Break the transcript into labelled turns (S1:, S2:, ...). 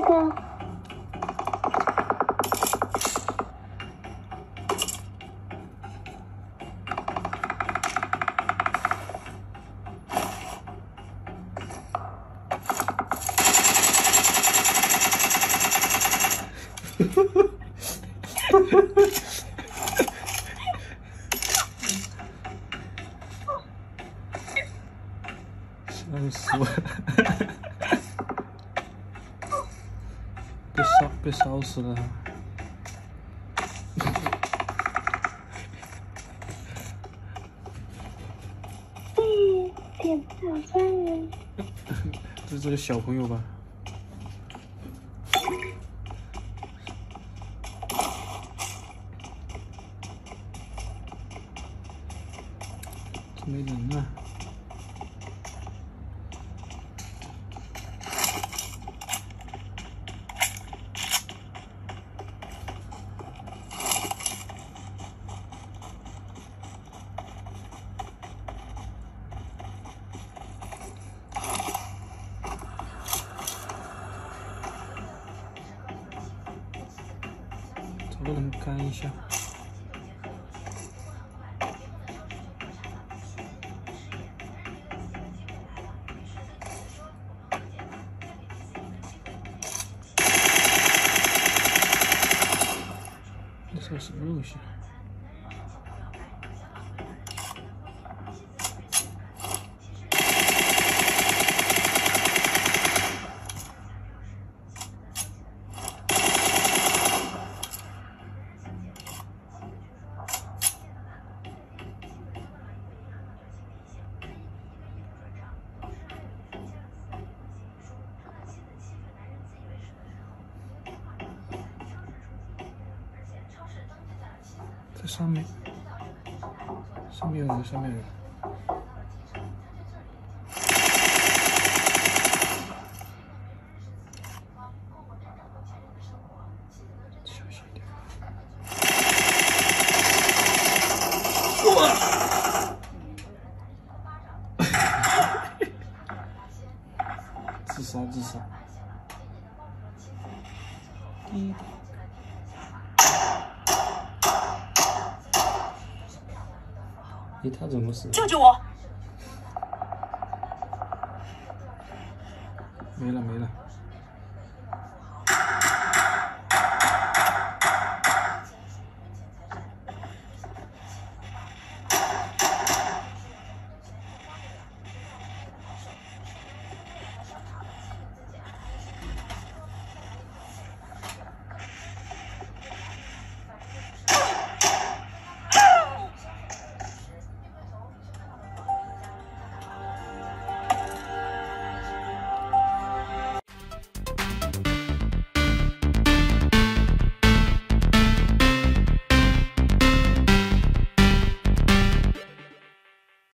S1: Không. 烧被烧死了。
S2: 点赞三人。
S1: 这是这个小朋友吧？没人啊！我们看一下。这是什么东西？在上面，上面有人，上面有人。小心点。哇！自杀，自杀。滴。咦，他怎么死？
S2: 救救我！
S1: 没了，没了。